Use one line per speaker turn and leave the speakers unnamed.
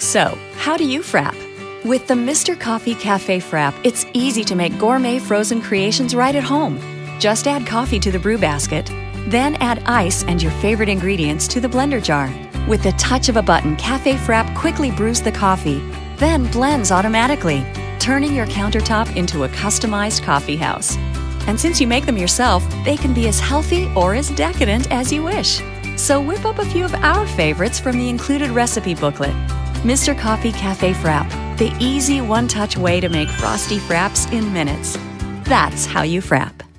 So, how do you frap? With the Mr. Coffee Cafe Frap, it's easy to make gourmet frozen creations right at home. Just add coffee to the brew basket, then add ice and your favorite ingredients to the blender jar. With the touch of a button, Cafe Frap quickly brews the coffee, then blends automatically, turning your countertop into a customized coffee house. And since you make them yourself, they can be as healthy or as decadent as you wish. So whip up a few of our favorites from the included recipe booklet. Mr. Coffee Cafe Frap, the easy one touch way to make frosty fraps in minutes. That's how you frap.